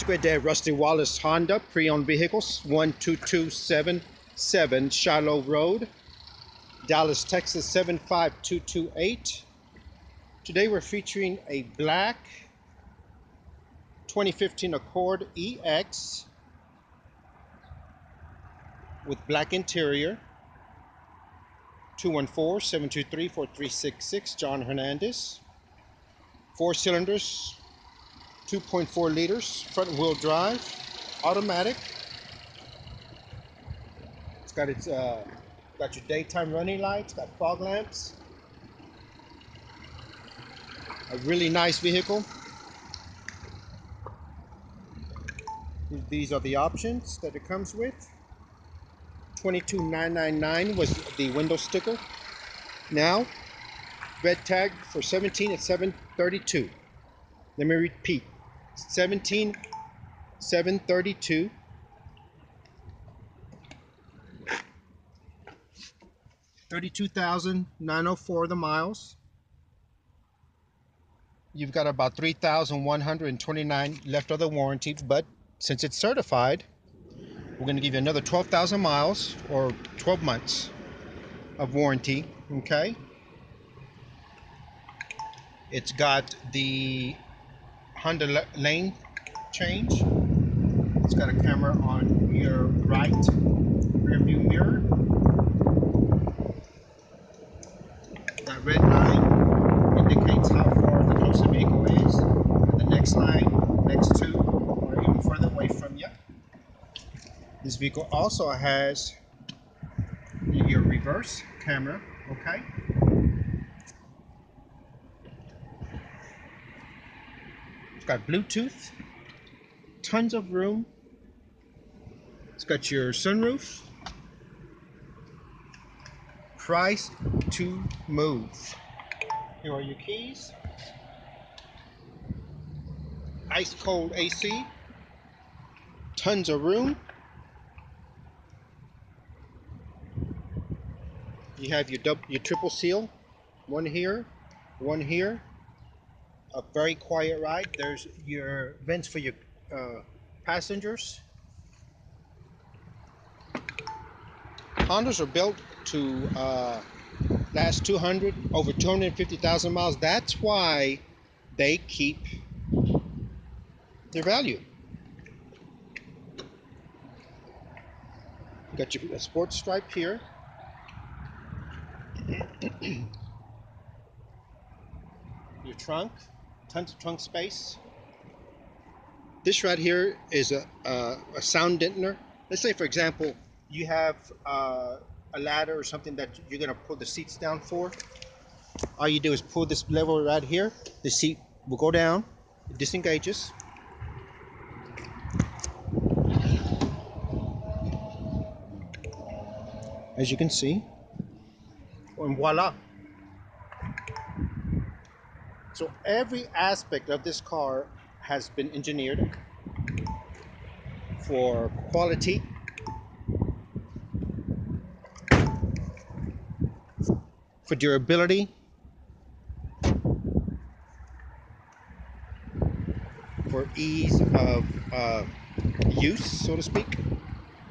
Square Day Rusty Wallis Honda pre-owned vehicles 12277 Shiloh Road Dallas Texas 75228 today we're featuring a black 2015 Accord EX with black interior. 214-723-4366 John Hernandez. Four cylinders 2.4 liters front wheel drive automatic. It's got its uh, got your daytime running lights got fog lamps. A really nice vehicle. These are the options that it comes with. 22999 was the window sticker. Now red tag for 17 at 732 let me repeat 17 732 32,904 the miles. You've got about 3,129 left of the warranty but since it's certified we're going to give you another 12,000 miles or 12 months of warranty okay? It's got the Honda lane change. It's got a camera on your right rear view mirror. That red line indicates how far the closest vehicle is. And the next line next to or even further away from you. This vehicle also has your reverse camera, okay? Got Bluetooth, tons of room. It's got your sunroof. Price to move. Here are your keys. Ice cold AC. Tons of room. You have your double, your triple seal. One here, one here, a very quiet ride. There's your vents for your uh, passengers. Hondas are built to uh, last 200, over 250,000 miles. That's why they keep their value. You got your sports stripe here. your trunk tons of trunk space. This right here is a, a, a sound dampener. Let's say, for example, you have uh, a ladder or something that you're going to pull the seats down for. All you do is pull this lever right here. The seat will go down. It disengages. As you can see. And voila, so every aspect of this car has been engineered for quality, for durability, for ease of uh, use, so to speak.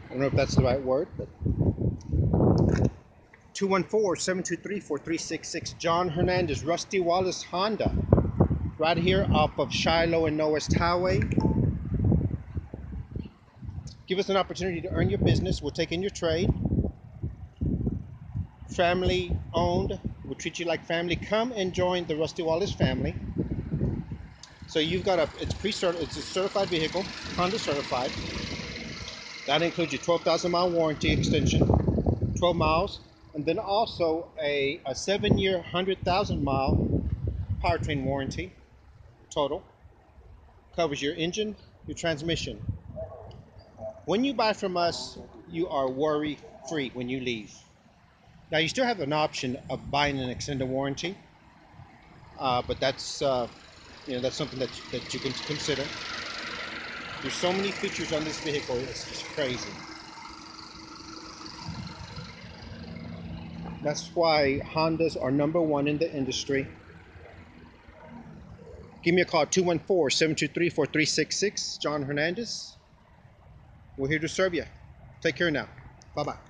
I don't know if that's the right word, but 214-723-4366. John Hernandez, Rusty Wallis Honda. Right here off of Shiloh and Northwest Highway. Give us an opportunity to earn your business. We'll take in your trade. Family owned. We'll treat you like family. Come and join the Rusty Wallis family. So you've got a, it's pre-certified, it's a certified vehicle, Honda certified. That includes your 12,000 mile warranty extension, 12 miles, and then also a, a seven year, 100,000 mile powertrain warranty total. Covers your engine, your transmission. When you buy from us, you are worry free when you leave. Now you still have an option of buying an extended warranty, uh, but that's uh, you know that's something that that you can consider. There's so many features on this vehicle; it's just crazy. That's why Hondas are number one in the industry. give me a call 214 723 4366. John Hernandez. We're here to serve you. Take care now. Bye bye.